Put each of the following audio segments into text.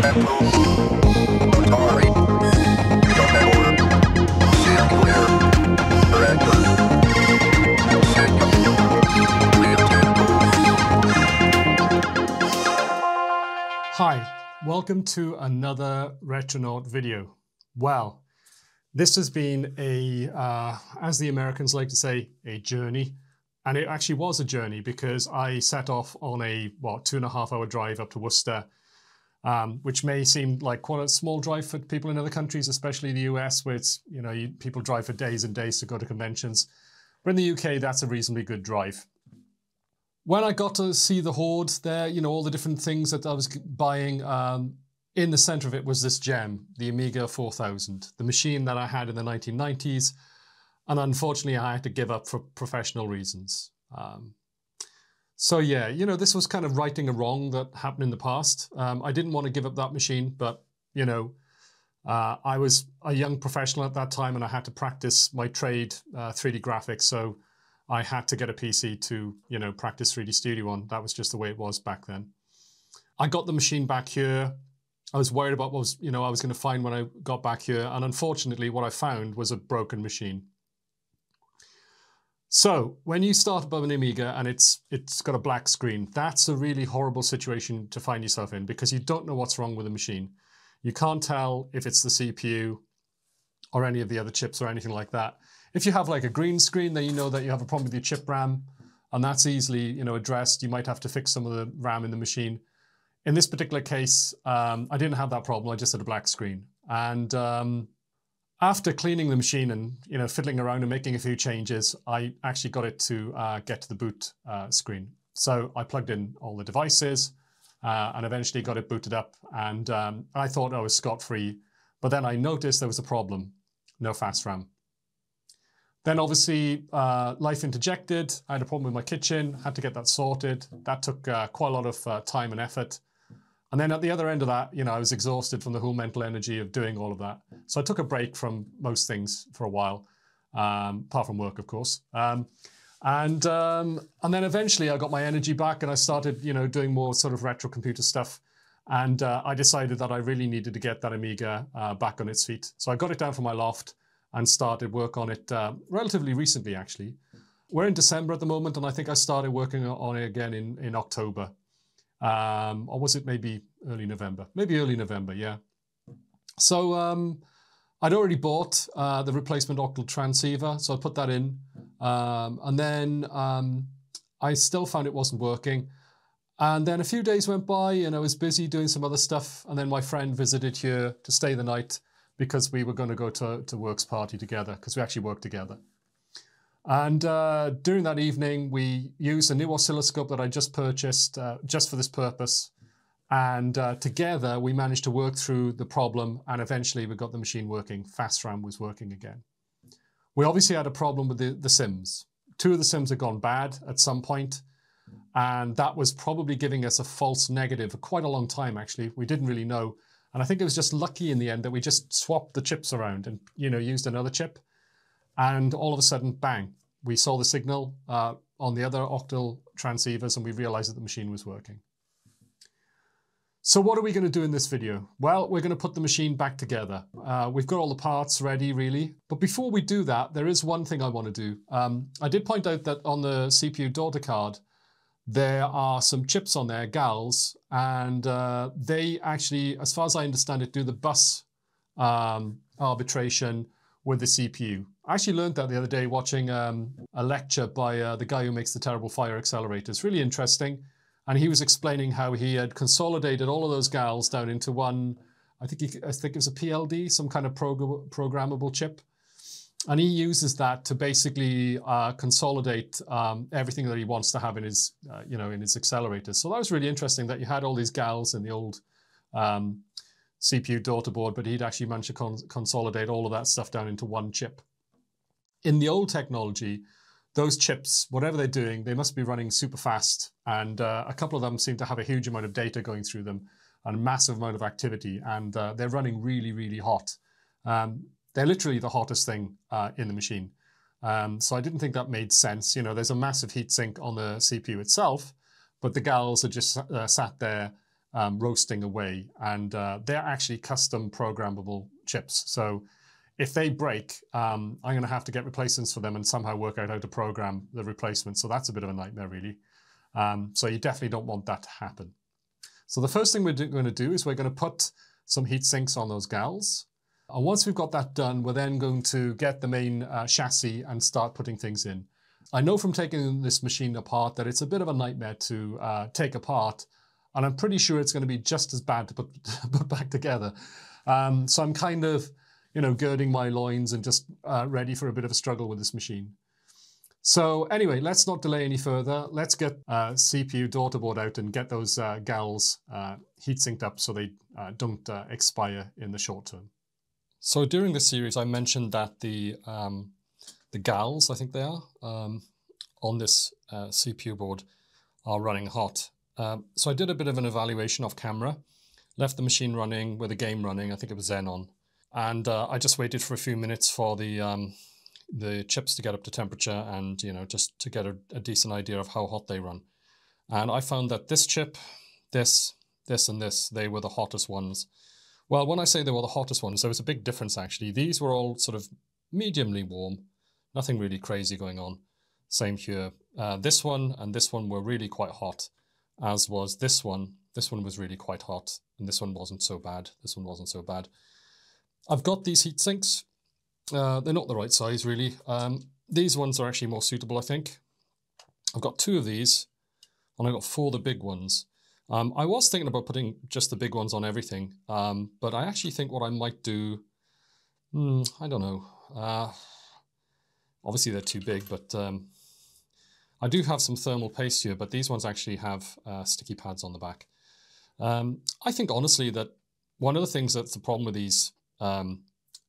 Hi, welcome to another Retronaut video. Well, this has been a, uh, as the Americans like to say, a journey. And it actually was a journey because I set off on a, what, two and a half hour drive up to Worcester, um, which may seem like quite a small drive for people in other countries, especially the US, where it's, you know, you, people drive for days and days to go to conventions. But in the UK, that's a reasonably good drive when I got to see the hoard there, you know, all the different things that I was buying, um, in the center of it was this gem, the Amiga 4000, the machine that I had in the 1990s. And unfortunately, I had to give up for professional reasons. Um, so yeah, you know, this was kind of righting a wrong that happened in the past. Um, I didn't want to give up that machine, but you know, uh, I was a young professional at that time and I had to practice my trade, uh, 3D graphics. So I had to get a PC to, you know, practice 3D Studio on. That was just the way it was back then. I got the machine back here. I was worried about what was, you know, I was going to find when I got back here. And unfortunately, what I found was a broken machine. So when you start above an Amiga and it's it's got a black screen, that's a really horrible situation to find yourself in because you don't know what's wrong with the machine. You can't tell if it's the CPU or any of the other chips or anything like that. If you have like a green screen, then you know that you have a problem with your chip RAM, and that's easily you know addressed. You might have to fix some of the RAM in the machine. In this particular case, um, I didn't have that problem. I just had a black screen. And um, after cleaning the machine and you know fiddling around and making a few changes, I actually got it to uh, get to the boot uh, screen. So I plugged in all the devices uh, and eventually got it booted up. And um, I thought I was scot free, but then I noticed there was a problem: no fast RAM. Then obviously uh, life interjected. I had a problem with my kitchen, had to get that sorted. That took uh, quite a lot of uh, time and effort. And then at the other end of that, you know, I was exhausted from the whole mental energy of doing all of that. So I took a break from most things for a while, um, apart from work, of course. Um, and um, and then eventually I got my energy back and I started, you know, doing more sort of retro computer stuff. And uh, I decided that I really needed to get that Amiga uh, back on its feet. So I got it down from my loft and started work on it uh, relatively recently, actually. We're in December at the moment, and I think I started working on it again in, in October. Um, or was it maybe early November? Maybe early November, yeah. So um, I'd already bought uh, the replacement octal transceiver, so I put that in. Um, and then um, I still found it wasn't working. And then a few days went by and I was busy doing some other stuff. And then my friend visited here to stay the night because we were going to go to, to Works Party together because we actually worked together. And uh, during that evening, we used a new oscilloscope that I just purchased uh, just for this purpose. And uh, together, we managed to work through the problem and eventually we got the machine working. FastRAM was working again. We obviously had a problem with the, the SIMMs. Two of the SIMMs had gone bad at some point, and that was probably giving us a false negative for quite a long time, actually. We didn't really know and I think it was just lucky in the end that we just swapped the chips around and you know used another chip. And all of a sudden, bang, we saw the signal uh, on the other octal transceivers and we realized that the machine was working. So what are we going to do in this video? Well, we're going to put the machine back together. Uh, we've got all the parts ready, really. But before we do that, there is one thing I want to do. Um, I did point out that on the CPU daughter card, there are some chips on there, GALs, and uh, they actually, as far as I understand it, do the bus um, arbitration with the CPU. I actually learned that the other day watching um, a lecture by uh, the guy who makes the TerribleFire accelerator. It's really interesting. And he was explaining how he had consolidated all of those GALs down into one, I think, he, I think it was a PLD, some kind of prog programmable chip. And he uses that to basically uh, consolidate um, everything that he wants to have in his, uh, you know, in his accelerators. So that was really interesting that you had all these GALs in the old um, CPU daughter board, but he'd actually managed to con consolidate all of that stuff down into one chip. In the old technology, those chips, whatever they're doing, they must be running super fast. And uh, a couple of them seem to have a huge amount of data going through them and a massive amount of activity. And uh, they're running really, really hot. Um, they're literally the hottest thing uh, in the machine. Um, so I didn't think that made sense. You know, there's a massive heat sink on the CPU itself, but the GALs are just uh, sat there um, roasting away, and uh, they're actually custom programmable chips. So if they break, um, I'm going to have to get replacements for them and somehow work out how to program the replacement. So that's a bit of a nightmare, really. Um, so you definitely don't want that to happen. So the first thing we're going to do is we're going to put some heat sinks on those GALs. And once we've got that done, we're then going to get the main uh, chassis and start putting things in. I know from taking this machine apart that it's a bit of a nightmare to uh, take apart, and I'm pretty sure it's going to be just as bad to put, put back together. Um, so I'm kind of, you know, girding my loins and just uh, ready for a bit of a struggle with this machine. So anyway, let's not delay any further. Let's get uh, CPU daughterboard out and get those uh, GALs uh, heat sinked up so they uh, don't uh, expire in the short term. So during the series, I mentioned that the um, the GALs, I think they are, um, on this uh, CPU board are running hot. Um, so I did a bit of an evaluation off camera, left the machine running with a game running, I think it was Xenon, and uh, I just waited for a few minutes for the um, the chips to get up to temperature and you know just to get a, a decent idea of how hot they run. And I found that this chip, this, this, and this, they were the hottest ones. Well, when I say they were the hottest ones, there was a big difference actually. These were all sort of mediumly warm, Nothing really crazy going on. Same here. Uh, this one and this one were really quite hot, as was this one. This one was really quite hot, and this one wasn't so bad. This one wasn't so bad. I've got these heat sinks. Uh, they're not the right size, really. Um, these ones are actually more suitable, I think. I've got two of these, and I've got four of the big ones. Um, I was thinking about putting just the big ones on everything, um, but I actually think what I might do, hmm, I don't know. Uh, Obviously they're too big, but um, I do have some thermal paste here, but these ones actually have uh, sticky pads on the back. Um, I think honestly that one of the things that's the problem with these um,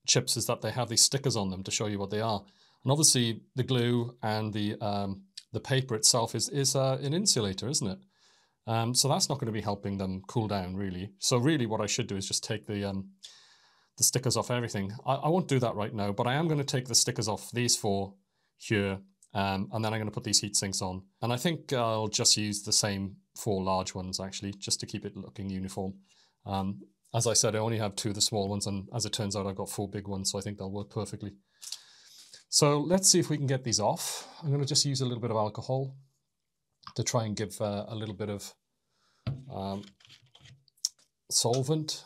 chips is that they have these stickers on them to show you what they are. And obviously the glue and the um, the paper itself is, is uh, an insulator, isn't it? Um, so that's not going to be helping them cool down really. So really what I should do is just take the um, the stickers off everything. I, I won't do that right now, but I am going to take the stickers off these four here, um, and then I'm going to put these heat sinks on. And I think I'll just use the same four large ones actually, just to keep it looking uniform. Um, as I said, I only have two of the small ones, and as it turns out, I've got four big ones, so I think they'll work perfectly. So let's see if we can get these off. I'm going to just use a little bit of alcohol to try and give uh, a little bit of um, solvent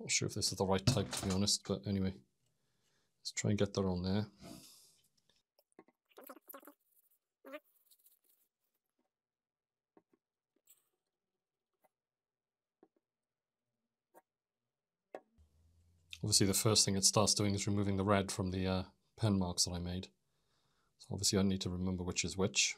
not sure if this is the right type to be honest, but anyway, let's try and get that on there. Obviously the first thing it starts doing is removing the red from the uh, pen marks that I made. So obviously I need to remember which is which.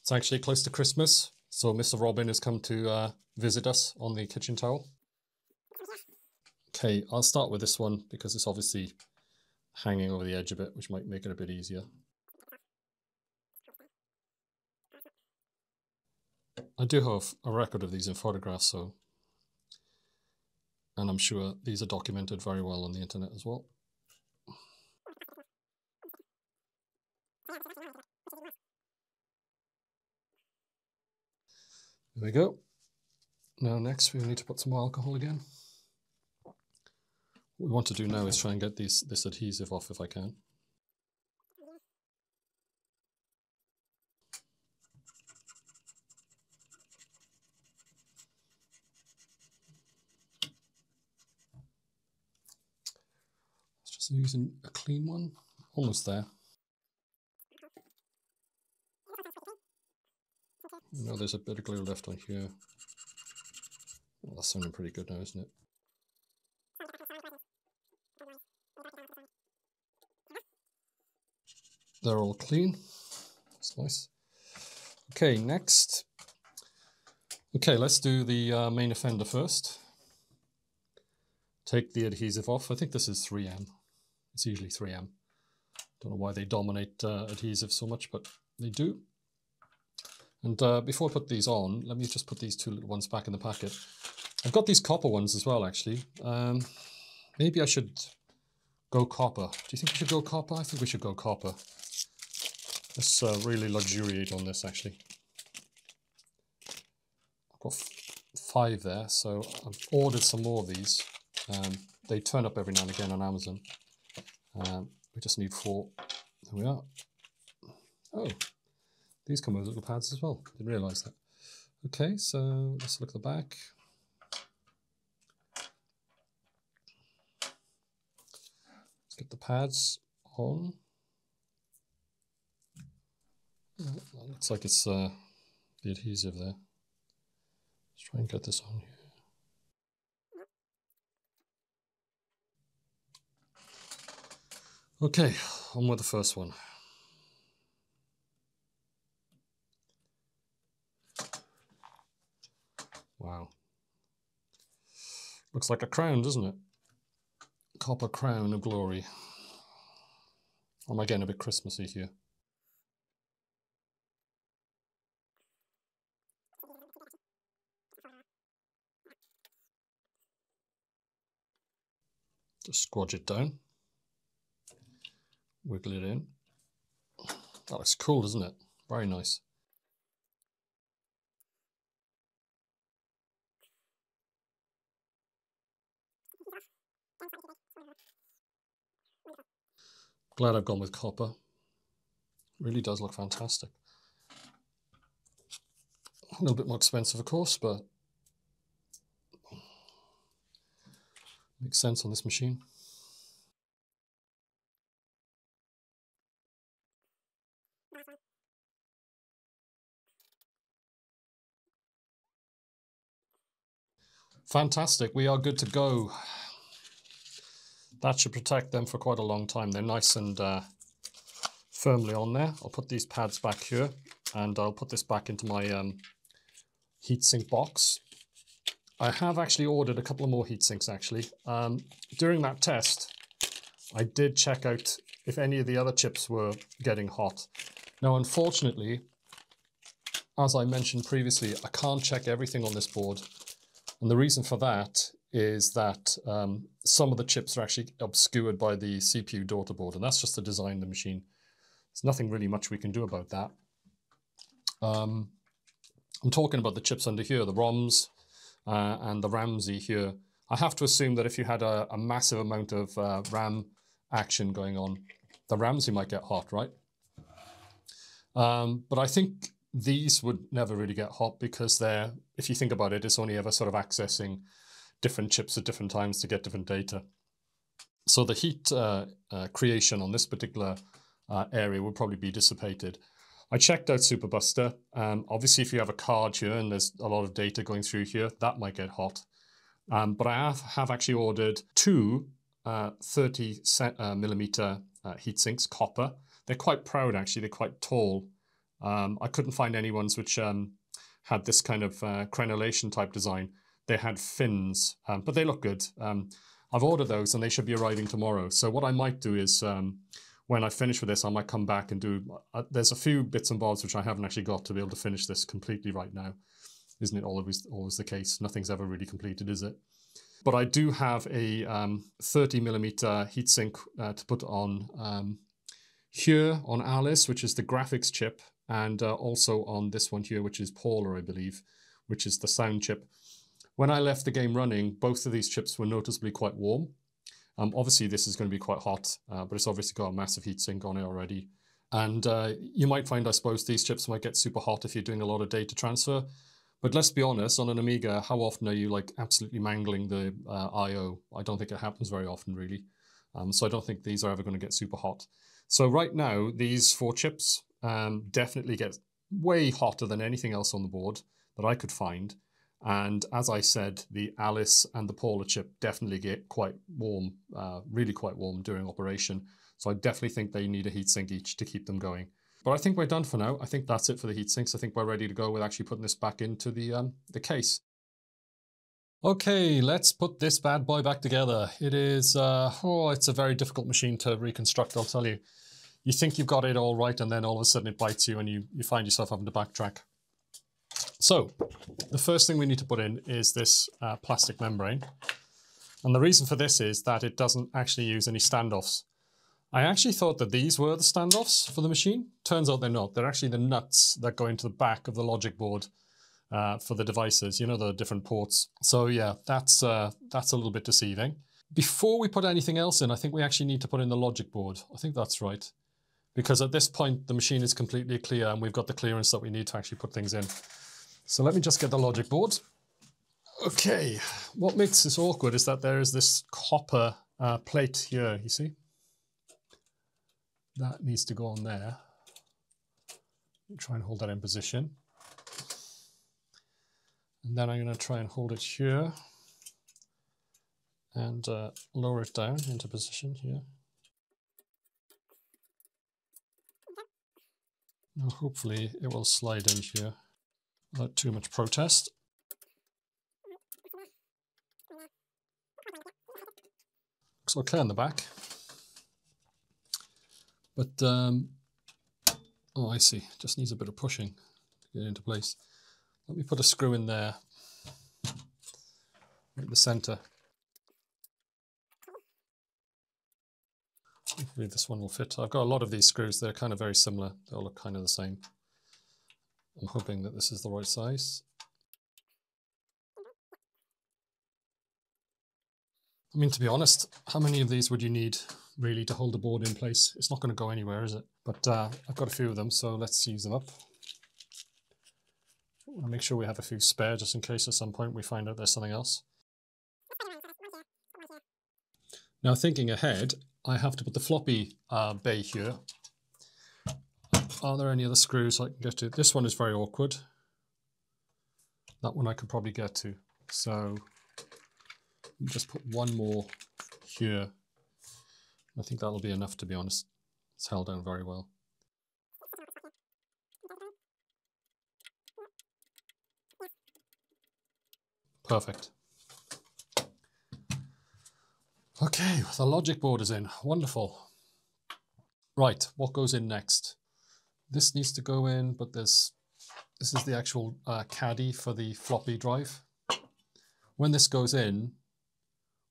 It's actually close to Christmas, so Mr. Robin has come to uh, visit us on the kitchen towel. Okay, I'll start with this one because it's obviously hanging over the edge a bit, which might make it a bit easier. I do have a record of these in photographs, so and I'm sure these are documented very well on the internet as well. There we go. Now next we need to put some more alcohol again. What we want to do now is try and get these, this adhesive off if I can. Just using a clean one, almost there. No, there's a bit of glue left on here. Well, that's sounding pretty good now, isn't it? They're all clean. That's nice. Okay, next. Okay, let's do the uh, main offender first. Take the adhesive off. I think this is 3M. It's usually 3M. Don't know why they dominate uh, adhesive so much, but they do. And uh, before I put these on, let me just put these two little ones back in the packet. I've got these copper ones as well, actually. Um, maybe I should go copper. Do you think we should go copper? I think we should go copper. Let's uh, really luxuriate on this actually. I've got five there, so I've ordered some more of these. Um, they turn up every now and again on Amazon. Um, we just need four. There we are. Oh, these come with little pads as well. Didn't realise that. Okay, so let's look at the back. Let's get the pads on. Oh, looks like it's uh, the adhesive there. Let's try and get this on here. Okay, on with the first one. Wow. Looks like a crown, doesn't it? Copper crown of glory. Or am I getting a bit Christmassy here? Just squodge it down. Wiggle it in. That looks cool, doesn't it? Very nice. Glad I've gone with copper. Really does look fantastic. A little bit more expensive, of course, but makes sense on this machine. Fantastic. We are good to go. That should protect them for quite a long time. They're nice and uh, firmly on there. I'll put these pads back here and I'll put this back into my um, heatsink box. I have actually ordered a couple of more heat sinks actually. Um, during that test, I did check out if any of the other chips were getting hot. Now, unfortunately, as I mentioned previously, I can't check everything on this board. And the reason for that is that um, some of the chips are actually obscured by the CPU daughter board, and that's just the design of the machine. There's nothing really much we can do about that. Um, I'm talking about the chips under here, the ROMs, uh, and the Ramsey here. I have to assume that if you had a, a massive amount of uh, RAM action going on, the Ramsey might get hot, right? Um, but I think these would never really get hot because they're, if you think about it, it's only ever sort of accessing different chips at different times to get different data. So the heat uh, uh, creation on this particular uh, area will probably be dissipated. I checked out SuperBuster. Um, obviously, if you have a card here and there's a lot of data going through here, that might get hot. Um, but I have, have, actually ordered two uh, 30 uh, millimeter uh, heat sinks, copper. They're quite proud, actually. They're quite tall. Um, I couldn't find any ones which um, had this kind of uh, crenellation type design. They had fins, um, but they look good. Um, I've ordered those and they should be arriving tomorrow. So what I might do is um, when I finish with this, I might come back and do, uh, there's a few bits and bobs which I haven't actually got to be able to finish this completely right now. Isn't it always, always the case? Nothing's ever really completed, is it? But I do have a um, 30 millimeter heatsink uh, to put on here on Alice, which is the graphics chip, and uh, also on this one here, which is Paula, I believe, which is the sound chip. When I left the game running, both of these chips were noticeably quite warm. Um, obviously, this is going to be quite hot, uh, but it's obviously got a massive heatsink on it already. And uh, you might find, I suppose, these chips might get super hot if you're doing a lot of data transfer. But let's be honest, on an Amiga, how often are you like absolutely mangling the uh, I/O? I don't think it happens very often, really. Um, so I don't think these are ever going to get super hot. So right now, these four chips um, definitely get way hotter than anything else on the board that I could find. And as I said, the Alice and the Paula chip definitely get quite warm, uh, really quite warm during operation. So I definitely think they need a heatsink each to keep them going. But I think we're done for now. I think that's it for the heatsinks. I think we're ready to go with actually putting this back into the, um, the case. Okay, let's put this bad boy back together. It is, uh, oh, it's a very difficult machine to reconstruct, I'll tell you. You think you've got it all right, and then all of a sudden it bites you and you, you find yourself having to backtrack. So the first thing we need to put in is this uh, plastic membrane. And the reason for this is that it doesn't actually use any standoffs. I actually thought that these were the standoffs for the machine. Turns out they're not. They're actually the nuts that go into the back of the logic board uh, for the devices, you know, the different ports. So yeah, that's, uh, that's a little bit deceiving. Before we put anything else in, I think we actually need to put in the logic board. I think that's right. Because at this point, the machine is completely clear and we've got the clearance that we need to actually put things in. So let me just get the logic board. Okay, what makes this awkward is that there is this copper uh, plate here, you see? That needs to go on there. Try and hold that in position. And then I'm going to try and hold it here and uh, lower it down into position here. Now hopefully it will slide in here without too much protest. Looks okay in the back. But, um, oh I see, just needs a bit of pushing to get into place. Let me put a screw in there, in the center. Hopefully this one will fit. I've got a lot of these screws, they're kind of very similar. They all look kind of the same. I'm hoping that this is the right size. I mean, to be honest, how many of these would you need really to hold the board in place? It's not going to go anywhere, is it? But uh, I've got a few of them, so let's use them up. I'll make sure we have a few spare just in case at some point we find out there's something else. Now thinking ahead, I have to put the floppy uh, bay here. Are there any other screws I can get to? This one is very awkward. That one I could probably get to. So just put one more here. I think that'll be enough to be honest. It's held down very well. Perfect. Okay, the logic board is in. Wonderful. Right, what goes in next? This needs to go in, but this this is the actual uh, caddy for the floppy drive. When this goes in,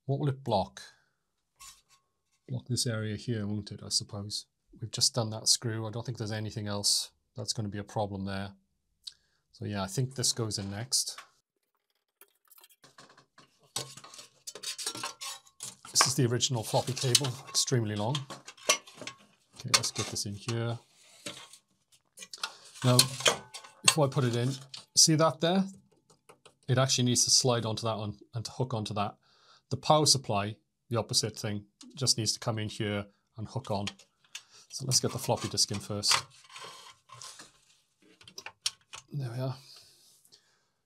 what will it block? Block this area here, won't it, I suppose? We've just done that screw. I don't think there's anything else that's going to be a problem there. So yeah, I think this goes in next. This is the original floppy cable, extremely long. Okay, let's get this in here. Now, before I put it in, see that there? It actually needs to slide onto that one and to hook onto that. The power supply, the opposite thing, just needs to come in here and hook on. So let's get the floppy disk in first. There we are.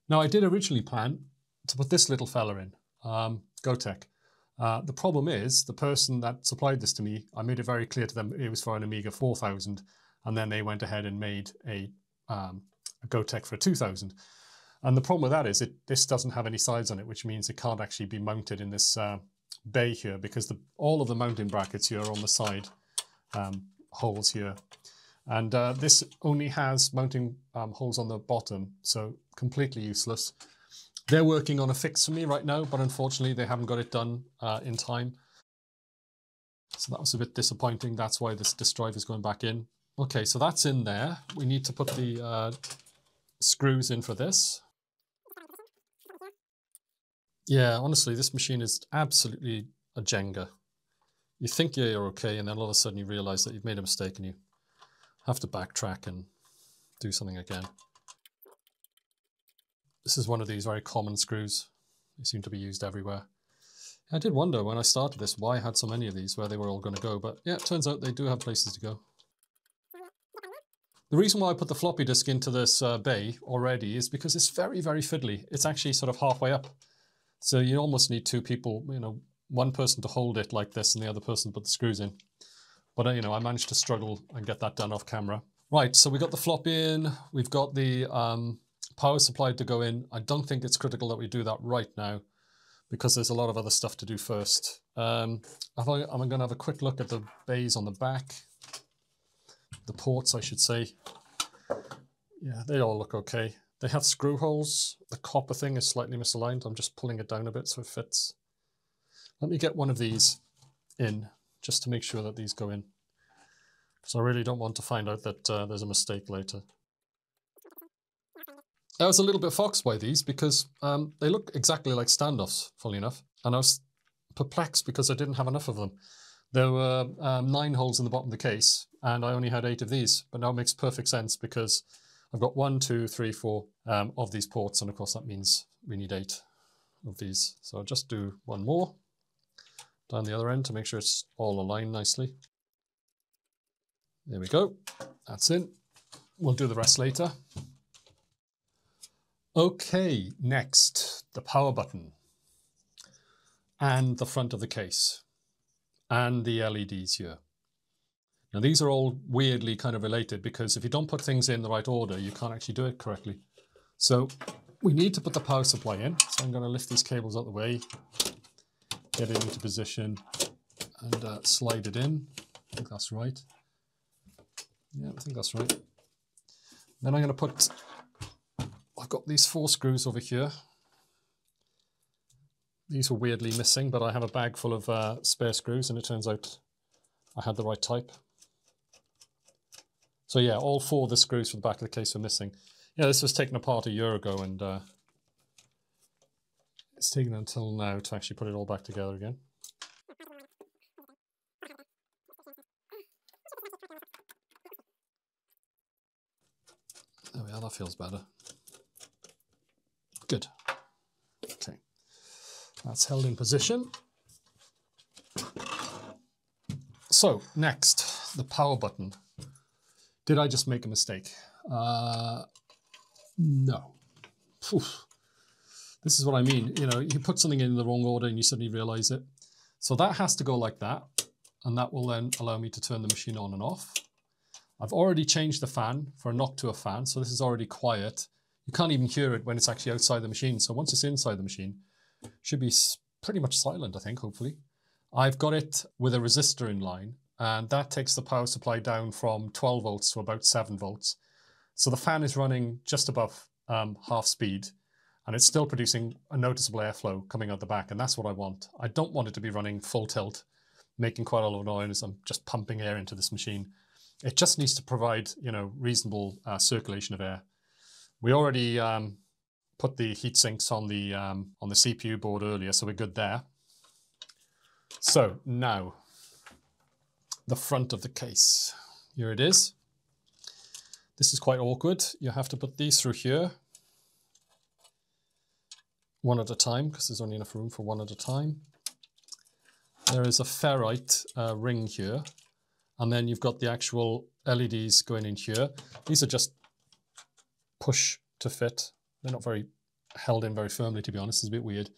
Now I did originally plan to put this little fella in, um, Gotek. Uh, the problem is the person that supplied this to me, I made it very clear to them it was for an Amiga 4000 and then they went ahead and made a, um, a Gotek for a 2000. And the problem with that is it this doesn't have any sides on it, which means it can't actually be mounted in this uh, bay here because the, all of the mounting brackets here are on the side um, holes here. And uh, this only has mounting um, holes on the bottom, so completely useless. They're working on a fix for me right now, but unfortunately they haven't got it done uh, in time. So that was a bit disappointing. That's why this disk drive is going back in. Okay, so that's in there. We need to put the uh, screws in for this. Yeah, honestly, this machine is absolutely a Jenga. You think yeah, you're okay, and then all of a sudden you realize that you've made a mistake and you have to backtrack and do something again. This is one of these very common screws. They seem to be used everywhere. I did wonder when I started this why I had so many of these, where they were all going to go, but yeah, it turns out they do have places to go. The reason why I put the floppy disk into this uh, bay already is because it's very, very fiddly. It's actually sort of halfway up. So you almost need two people, you know, one person to hold it like this and the other person to put the screws in. But, uh, you know, I managed to struggle and get that done off camera. Right, so we got the flop in, we've got the um, power supply to go in. I don't think it's critical that we do that right now because there's a lot of other stuff to do first. Um, I'm going to have a quick look at the bays on the back, the ports, I should say. Yeah, they all look okay. They have screw holes. The copper thing is slightly misaligned. I'm just pulling it down a bit so it fits. Let me get one of these in just to make sure that these go in. So I really don't want to find out that uh, there's a mistake later. I was a little bit foxed by these because um, they look exactly like standoffs, fully enough. And I was perplexed because I didn't have enough of them. There were um, nine holes in the bottom of the case, and I only had eight of these. But now it makes perfect sense because I've got one, two, three, four um, of these ports, and of course that means we need eight of these. So I'll just do one more down the other end to make sure it's all aligned nicely. There we go. That's in. We'll do the rest later. Okay, next, the power button and the front of the case and the LEDs here. Now these are all weirdly kind of related because if you don't put things in the right order, you can't actually do it correctly. So we need to put the power supply in. So I'm going to lift these cables out of the way, get it into position and uh, slide it in. I think that's right. Yeah, I think that's right. Then I'm going to put, got these four screws over here. These were weirdly missing, but I have a bag full of uh, spare screws and it turns out I had the right type. So yeah, all four of the screws for the back of the case were missing. Yeah, this was taken apart a year ago and uh, it's taken until now to actually put it all back together again. There we are, that feels better. Good. Okay. That's held in position. So, next, the power button. Did I just make a mistake? Uh, no. Oof. This is what I mean. You know, you put something in the wrong order and you suddenly realize it. So that has to go like that. And that will then allow me to turn the machine on and off. I've already changed the fan for a Noctua fan. So this is already quiet. You can't even hear it when it's actually outside the machine. So once it's inside the machine, should be pretty much silent, I think, hopefully. I've got it with a resistor in line, and that takes the power supply down from 12 volts to about 7 volts. So the fan is running just above um, half speed, and it's still producing a noticeable airflow coming out the back, and that's what I want. I don't want it to be running full tilt, making quite a lot of noise. I'm just pumping air into this machine. It just needs to provide, you know, reasonable uh, circulation of air. We already um, put the heat sinks on the um, on the CPU board earlier, so we're good there. So now, the front of the case. Here it is. This is quite awkward. You have to put these through here, one at a time, because there's only enough room for one at a time. There is a ferrite uh, ring here, and then you've got the actual LEDs going in here. These are just push to fit they're not very held in very firmly, to be honest. It's a bit weird.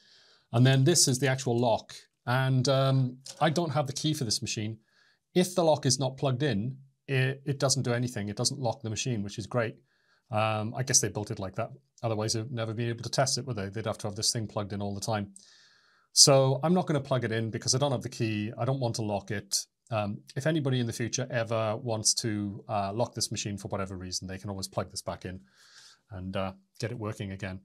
And then this is the actual lock. And um, I don't have the key for this machine. If the lock is not plugged in, it, it doesn't do anything. It doesn't lock the machine, which is great. Um, I guess they built it like that. Otherwise, they'd never be able to test it, would they? They'd have to have this thing plugged in all the time. So I'm not going to plug it in because I don't have the key. I don't want to lock it. Um, if anybody in the future ever wants to uh, lock this machine for whatever reason, they can always plug this back in and uh, get it working again.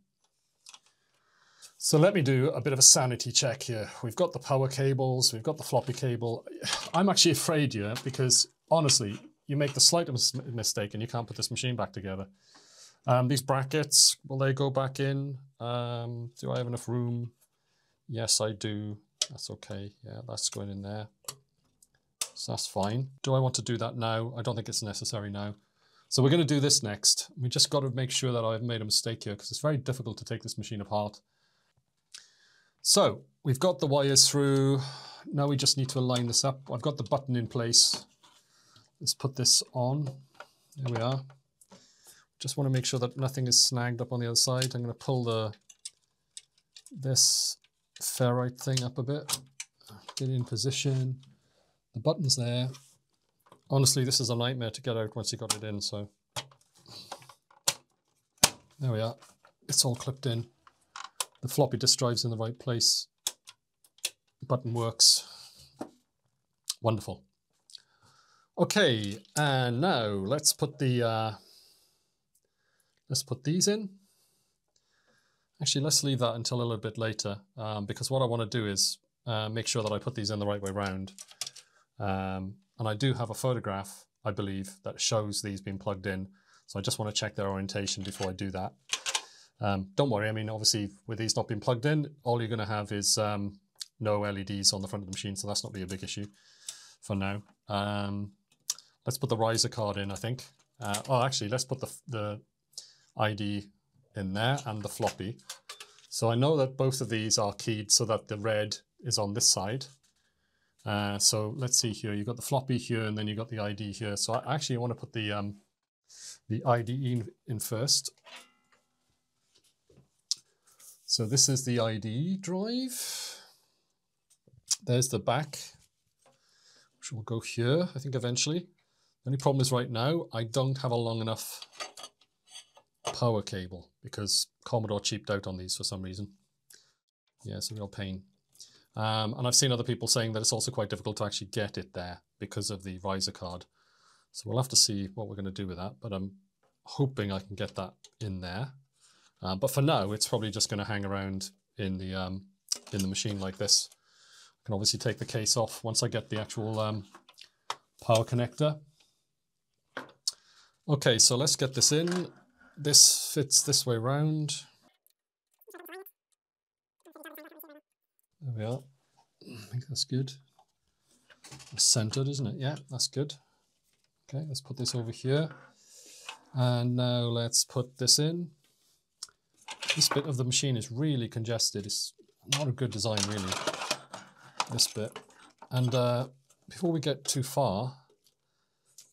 So let me do a bit of a sanity check here. We've got the power cables, we've got the floppy cable. I'm actually afraid here because honestly, you make the slightest mistake and you can't put this machine back together. Um, these brackets, will they go back in? Um, do I have enough room? Yes, I do. That's okay. Yeah, that's going in there. So that's fine. Do I want to do that now? I don't think it's necessary now. So we're going to do this next. We just got to make sure that I've made a mistake here because it's very difficult to take this machine apart. So we've got the wires through. Now we just need to align this up. I've got the button in place. Let's put this on. There we are. Just want to make sure that nothing is snagged up on the other side. I'm going to pull the this ferrite thing up a bit. Get in position. The button's there. Honestly, this is a nightmare to get out once you got it in, so. There we are. It's all clipped in. The floppy disk drive's in the right place. The button works. Wonderful. Okay, and now let's put the uh, let's put these in. Actually, let's leave that until a little bit later um, because what I want to do is uh, make sure that I put these in the right way round. Um, and I do have a photograph, I believe, that shows these being plugged in. So I just want to check their orientation before I do that. Um, don't worry, I mean, obviously with these not being plugged in, all you're going to have is um, no LEDs on the front of the machine, so that's not be a big issue for now. Um, let's put the riser card in, I think. Uh, oh, actually, let's put the, the IDE in there and the floppy. So I know that both of these are keyed so that the red is on this side. Uh, so let's see here, you've got the floppy here and then you've got the IDE here. So I actually want to put the, um, the IDE in, in first. So this is the IDE drive. There's the back, which will go here, I think eventually. The only problem is right now, I don't have a long enough power cable because Commodore cheaped out on these for some reason. Yeah, it's a real pain. Um, and I've seen other people saying that it's also quite difficult to actually get it there because of the riser card. So we'll have to see what we're going to do with that, but I'm hoping I can get that in there. Uh, but for now, it's probably just going to hang around in the um, in the machine like this. I can obviously take the case off once I get the actual um, power connector. Okay, so let's get this in. This fits this way round. There we are. I think that's good. It's centered, isn't it? Yeah, that's good. Okay, let's put this over here. And now let's put this in. This bit of the machine is really congested. It's not a good design, really, this bit. And uh, before we get too far,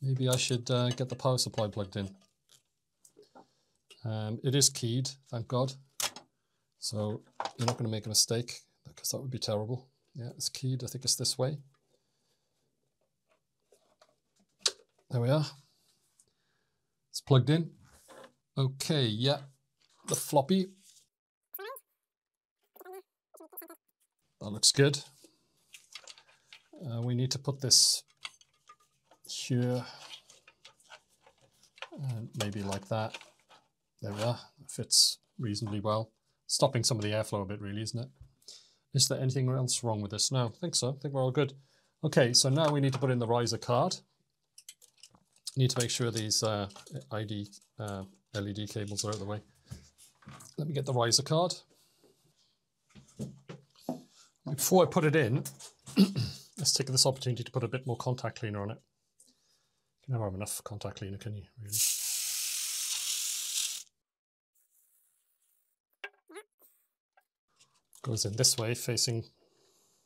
maybe I should uh, get the power supply plugged in. Um, it is keyed, thank God. So you're not going to make a mistake because that would be terrible. Yeah, it's keyed. I think it's this way. There we are. It's plugged in. Okay, yeah, the floppy. That looks good. Uh, we need to put this here and maybe like that. There we are. It fits reasonably well. Stopping some of the airflow a bit really, isn't it? Is there anything else wrong with this? No, I think so. I think we're all good. Okay, so now we need to put in the riser card. Need to make sure these uh, IDE uh, LED cables are out of the way. Let me get the riser card. Before I put it in, let's take this opportunity to put a bit more contact cleaner on it. You can never have enough contact cleaner, can you, really? Goes in this way, facing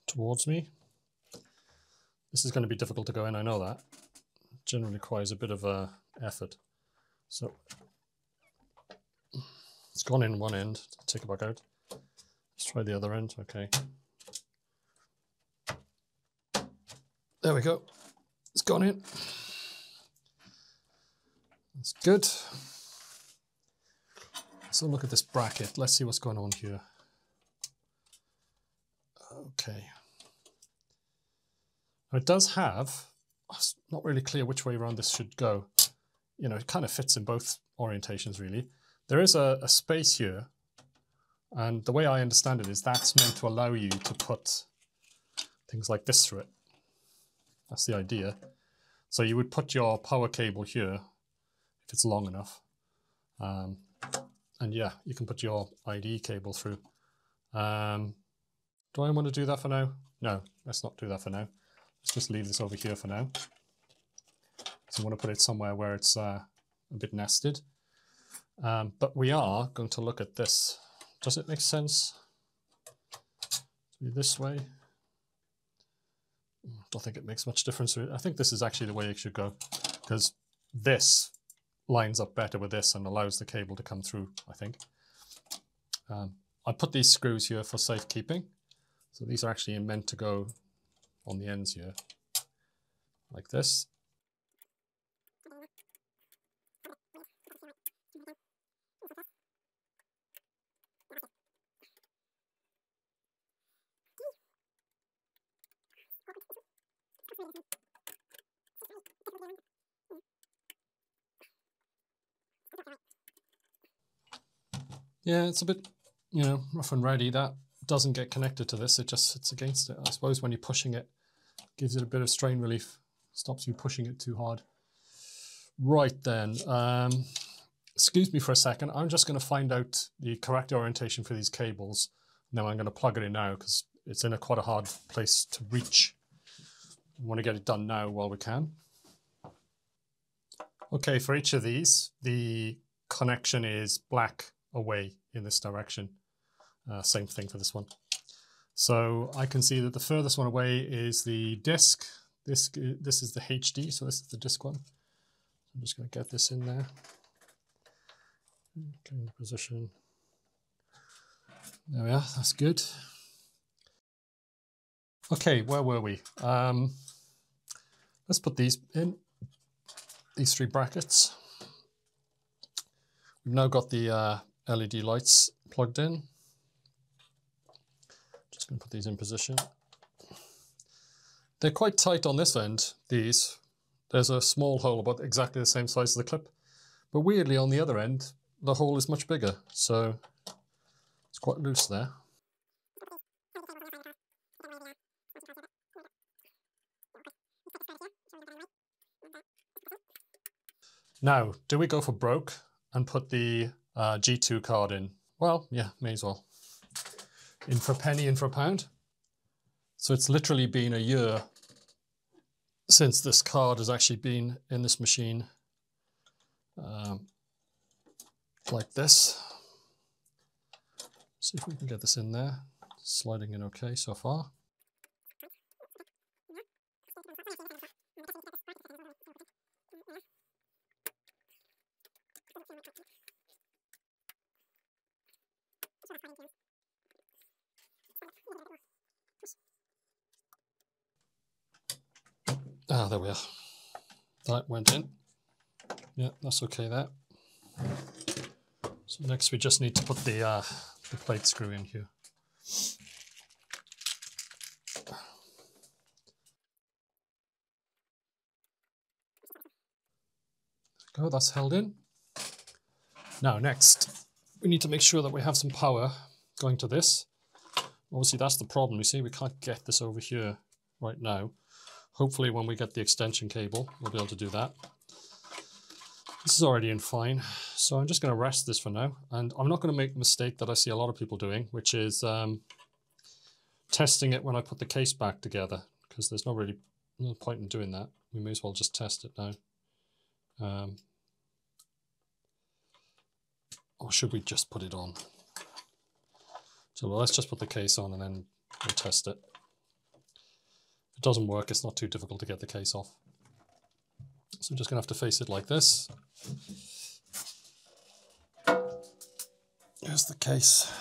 towards me. This is going to be difficult to go in, I know that. Generally requires a bit of uh, effort. So it's gone in one end. Take it back out. Let's try the other end. Okay. There we go. It's gone in. That's good. So look at this bracket. Let's see what's going on here. Okay. it does have, it's not really clear which way around this should go. You know, it kind of fits in both orientations really. There is a, a space here, and the way I understand it is that's meant to allow you to put things like this through it. That's the idea. So you would put your power cable here, if it's long enough. Um, and yeah, you can put your IDE cable through. Um, do I want to do that for now? No, let's not do that for now. Let's just leave this over here for now. So I want to put it somewhere where it's uh, a bit nested. Um, but we are going to look at this. Does it make sense this way? I don't think it makes much difference. I think this is actually the way it should go because this lines up better with this and allows the cable to come through, I think. Um, I put these screws here for safekeeping. So these are actually meant to go on the ends here, like this. Yeah, it's a bit, you know, rough and ready. That doesn't get connected to this, it just sits against it. I suppose when you're pushing it, gives it a bit of strain relief, stops you pushing it too hard. Right then, um, excuse me for a second. I'm just going to find out the correct orientation for these cables. Now I'm going to plug it in now because it's in a quite a hard place to reach. I want to get it done now while we can. Okay, for each of these, the connection is black away in this direction. Uh, same thing for this one. So I can see that the furthest one away is the disk. This, this is the HD, so this is the disk one. I'm just going to get this in there. Okay, in position. There we are, that's good. Okay, where were we? Um, let's put these in, these three brackets. We've now got the uh, LED lights plugged in. Just to put these in position. They're quite tight on this end, these. There's a small hole about exactly the same size as the clip. But weirdly on the other end, the hole is much bigger. So it's quite loose there. Now, do we go for broke and put the uh, G2 card in? Well, yeah, may as well. In for a penny, in for a pound. So it's literally been a year since this card has actually been in this machine um, like this. See if we can get this in there. Sliding in okay so far. Ah, there we are. That went in. Yeah, that's okay there. So next we just need to put the, uh, the plate screw in here. Go, that's held in. Now next, we need to make sure that we have some power going to this. Obviously that's the problem, you see, we can't get this over here right now. Hopefully when we get the extension cable, we'll be able to do that. This is already in fine, so I'm just going to rest this for now. And I'm not going to make the mistake that I see a lot of people doing, which is um, testing it when I put the case back together, because there's no really no point in doing that. We may as well just test it now. Um, or should we just put it on? So well, let's just put the case on and then we'll test it. It doesn't work, it's not too difficult to get the case off. So I'm just going to have to face it like this. Here's the case.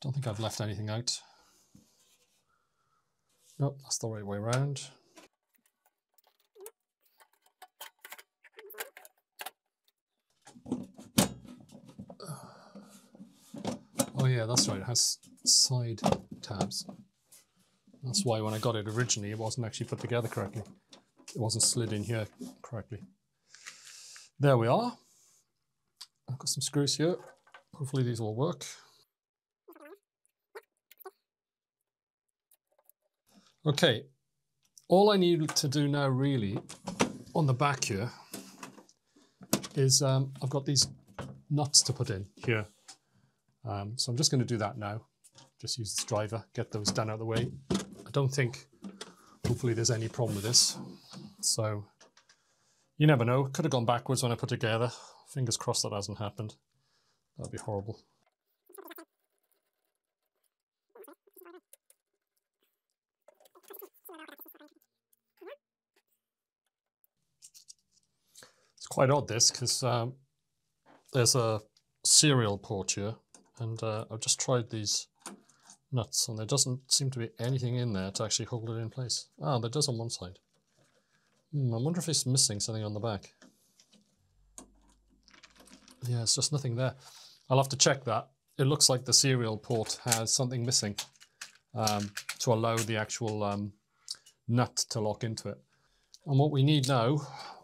Don't think I've left anything out. Nope, that's the right way around. Oh yeah, that's right, it has side tabs. That's why when I got it originally, it wasn't actually put together correctly it wasn't slid in here correctly. There we are. I've got some screws here. Hopefully these will work. Okay, all I need to do now really on the back here is um, I've got these nuts to put in here. Um, so I'm just going to do that now. Just use this driver, get those done out of the way. Don't think, hopefully there's any problem with this. So you never know. Could have gone backwards when I put together. Fingers crossed that hasn't happened. That'd be horrible. It's quite odd this because um, there's a serial port here and uh, I've just tried these nuts and there doesn't seem to be anything in there to actually hold it in place. Ah, there does on one side. Hmm, I wonder if it's missing something on the back. Yeah, it's just nothing there. I'll have to check that. It looks like the serial port has something missing um, to allow the actual um, nut to lock into it. And what we need now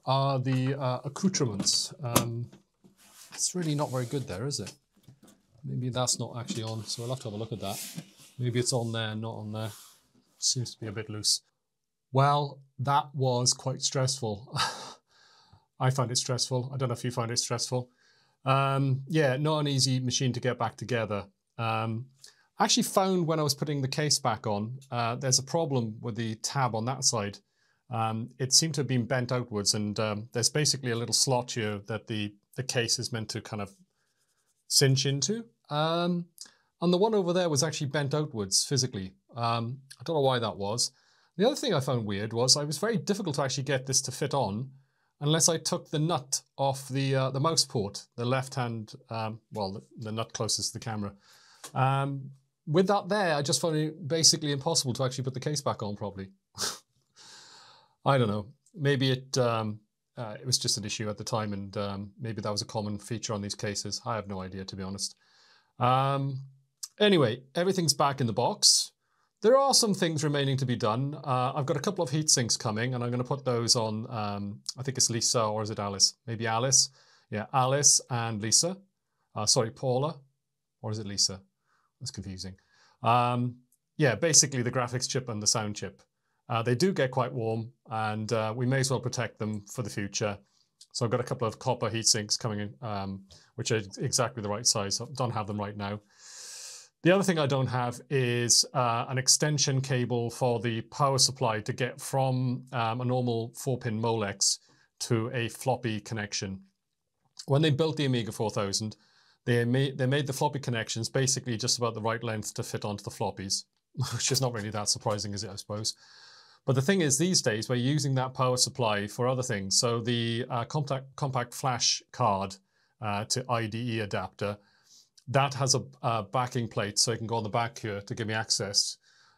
are the uh, accoutrements. Um, it's really not very good there, is it? Maybe that's not actually on, so we'll have to have a look at that. Maybe it's on there, not on there. seems to be a bit loose. Well, that was quite stressful. I find it stressful. I don't know if you find it stressful. Um, yeah, not an easy machine to get back together. Um, I actually found when I was putting the case back on, uh, there's a problem with the tab on that side. Um, it seemed to have been bent outwards and um, there's basically a little slot here that the, the case is meant to kind of cinch into. Um, and the one over there was actually bent outwards physically. Um, I don't know why that was. The other thing I found weird was I was very difficult to actually get this to fit on unless I took the nut off the uh, the mouse port, the left hand, um, well, the, the, nut closest to the camera. Um, with that there, I just found it basically impossible to actually put the case back on properly. I don't know. Maybe it um, uh, it was just an issue at the time, and um, maybe that was a common feature on these cases. I have no idea, to be honest. Um, anyway, everything's back in the box. There are some things remaining to be done. Uh, I've got a couple of heat sinks coming, and I'm going to put those on, um, I think it's Lisa, or is it Alice? Maybe Alice. Yeah, Alice and Lisa. Uh, sorry, Paula. Or is it Lisa? That's confusing. Um, yeah, basically the graphics chip and the sound chip. Uh, they do get quite warm, and uh, we may as well protect them for the future. So I've got a couple of copper heat sinks coming in, um, which are exactly the right size. I don't have them right now. The other thing I don't have is uh, an extension cable for the power supply to get from um, a normal 4-pin Molex to a floppy connection. When they built the Amiga 4000, they made, they made the floppy connections basically just about the right length to fit onto the floppies, which is not really that surprising, is it, I suppose. But the thing is, these days, we're using that power supply for other things. So the uh, compact, compact flash card uh, to IDE adapter that has a, a, backing plate, so you can go on the back here to give me access.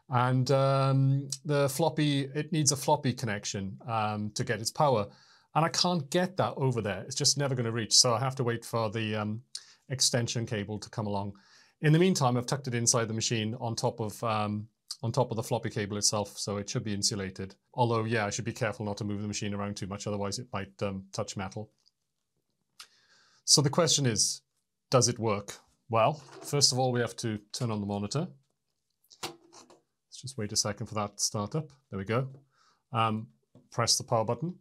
And um, the floppy, it needs a floppy connection um, to get its power. And I can't get that over there. It's just never going to reach. So I have to wait for the um, extension cable to come along. In the meantime, I've tucked it inside the machine on top of um, on top of the floppy cable itself, so it should be insulated. Although, yeah, I should be careful not to move the machine around too much, otherwise it might um, touch metal. So the question is, does it work? Well, first of all, we have to turn on the monitor. Let's just wait a second for that to start up. There we go. Um, press the power button.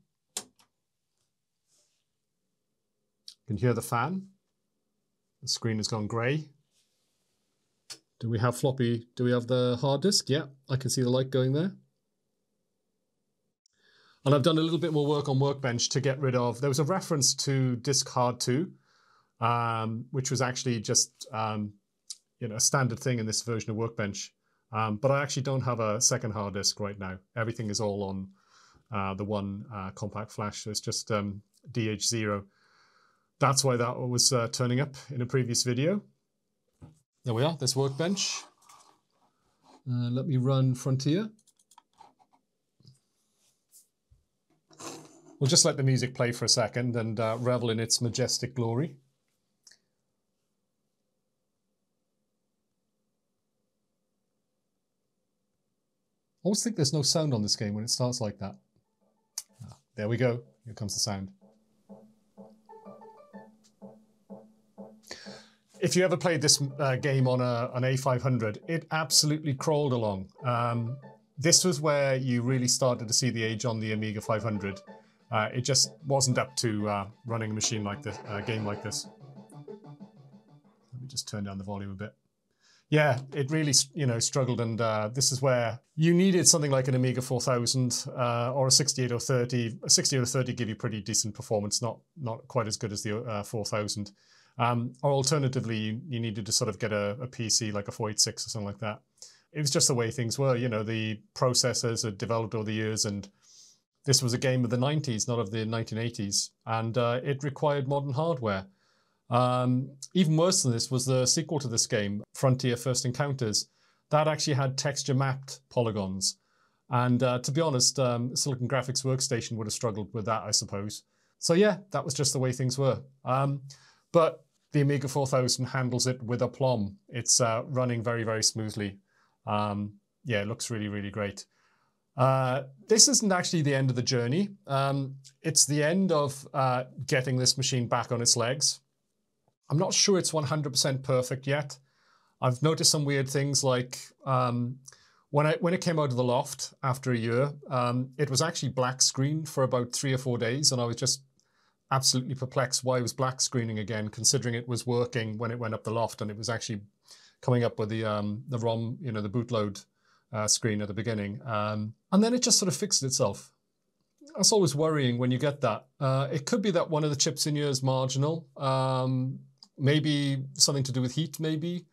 You can hear the fan. The screen has gone grey. Do we have floppy? Do we have the hard disk? Yeah, I can see the light going there. And I've done a little bit more work on Workbench to get rid of, there was a reference to disk hard 2 um, which was actually just um, you know a standard thing in this version of Workbench. Um, but I actually don't have a second hard disk right now. Everything is all on uh, the one uh, compact flash. So it's just um, DH0. That's why that was uh, turning up in a previous video. There we are, this Workbench. Uh, let me run Frontier. We'll just let the music play for a second and uh, revel in its majestic glory. Always think there's no sound on this game when it starts like that. Ah, there we go. Here comes the sound. If you ever played this uh, game on a, an A500, it absolutely crawled along. Um, this was where you really started to see the age on the Amiga 500. Uh, it just wasn't up to uh, running a machine like this, a game like this. Let me just turn down the volume a bit. Yeah, it really you know struggled, and uh, this is where you needed something like an Amiga 4000 uh, or a 6830. A 6830 give you pretty decent performance, not not quite as good as the uh, 4000. Um, or alternatively, you, you, needed to sort of get a, a, PC like a 486 or something like that. It was just the way things were. You know, the processors had developed over the years, and this was a game of the 90s, not of the 1980s, and uh, it required modern hardware. Um, even worse than this was the sequel to this game, Frontier First Encounters. That actually had texture mapped polygons. And uh, to be honest, um, Silicon Graphics Workstation would have struggled with that, I suppose. So yeah, that was just the way things were. Um, but the Amiga 4000 handles it with aplomb. It's uh, running very, very smoothly. Um, yeah, it looks really, really great. Uh, this isn't actually the end of the journey. Um, it's the end of uh, getting this machine back on its legs. I'm not sure it's 100% perfect yet. I've noticed some weird things like um, when I when it came out of the loft after a year, um, it was actually black screen for about three or four days, and I was just absolutely perplexed why it was black screening again, considering it was working when it went up the loft, and it was actually coming up with the um, the ROM, you know, the bootload uh, screen at the beginning, um, and then it just sort of fixed itself. That's always worrying when you get that. Uh, it could be that one of the chips in here is marginal, um, maybe something to do with heat. Maybe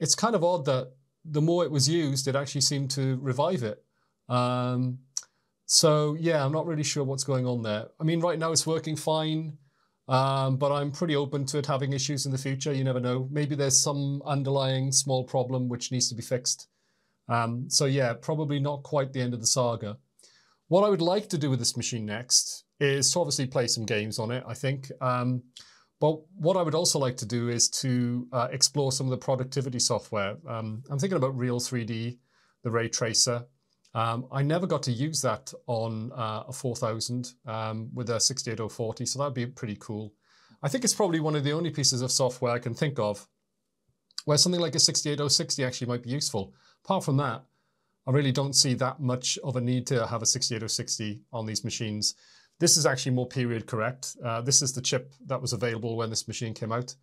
it's kind of odd that the more it was used, it actually seemed to revive it. Um, so yeah, I'm not really sure what's going on there. I mean, right now it's working fine, um, but I'm pretty open to it having issues in the future. You never know. Maybe there's some underlying small problem which needs to be fixed. Um, so yeah, probably not quite the end of the saga. What I would like to do with this machine next is to obviously play some games on it, I think. Um, but what I would also like to do is to uh, explore some of the productivity software. Um, I'm thinking about Real 3D, the ray tracer. Um, I never got to use that on uh, a 4000 um, with a 68040, so that'd be pretty cool. I think it's probably one of the only pieces of software I can think of where something like a 68060 actually might be useful. Apart from that, I really don't see that much of a need to have a 68060 on these machines. This is actually more period correct. Uh, this is the chip that was available when this machine came out.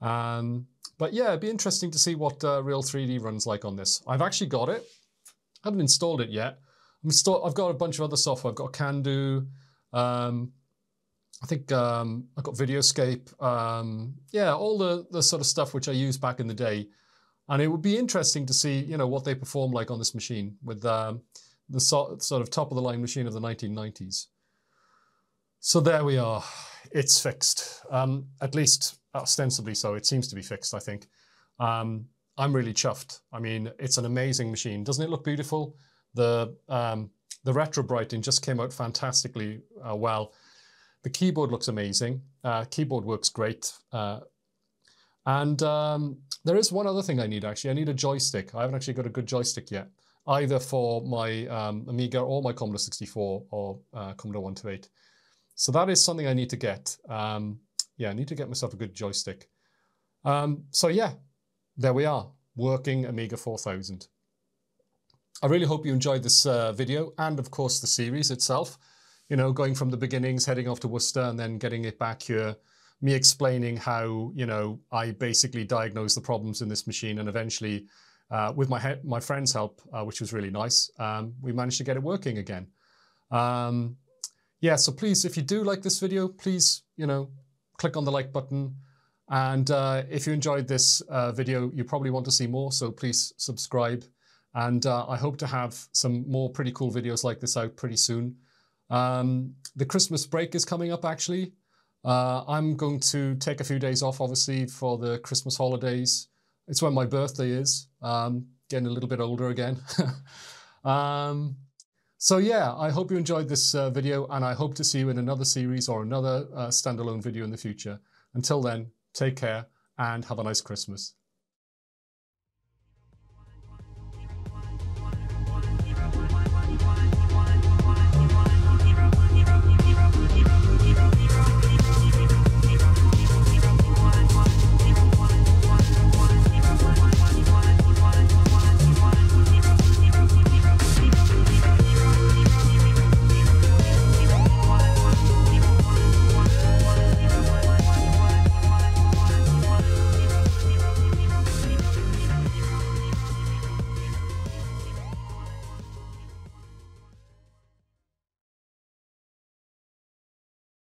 Um, but yeah, it'd be interesting to see what uh, Real 3D runs like on this. I've actually got it. I haven't installed it yet. I'm I've got a bunch of other software. I've got CanDo. Um, I think um, I've got Videoscape. Um, yeah, all the, the sort of stuff which I used back in the day. And it would be interesting to see, you know, what they perform like on this machine with um, the so, sort of top of the line machine of the 1990s. So there we are. It's fixed, um, at least ostensibly so. It seems to be fixed, I think. Um, I'm really chuffed. I mean, it's an amazing machine. Doesn't it look beautiful? The um, the retro brighting just came out fantastically uh, well. The keyboard looks amazing. Uh, keyboard works great. Uh, and um, there is one other thing I need actually. I need a joystick. I haven't actually got a good joystick yet, either for my um, Amiga or my Commodore 64 or uh, Commodore 128. So that is something I need to get. Um, yeah, I need to get myself a good joystick. Um, so yeah, there we are, working Amiga 4000. I really hope you enjoyed this uh, video and of course the series itself. You know, going from the beginnings, heading off to Worcester and then getting it back here, me explaining how, you know, I basically diagnosed the problems in this machine and eventually uh, with my, my friend's help, uh, which was really nice, um, we managed to get it working again. Um, yeah, so please, if you do like this video, please, you know, click on the like button. And uh, if you enjoyed this uh, video, you probably want to see more, so please subscribe. And uh, I hope to have some more pretty cool videos like this out pretty soon. Um, the Christmas break is coming up, actually. Uh, I'm going to take a few days off, obviously, for the Christmas holidays. It's when my birthday is. Um, getting a little bit older again. um, so yeah, I hope you enjoyed this uh, video and I hope to see you in another series or another uh, standalone video in the future. Until then, take care and have a nice Christmas.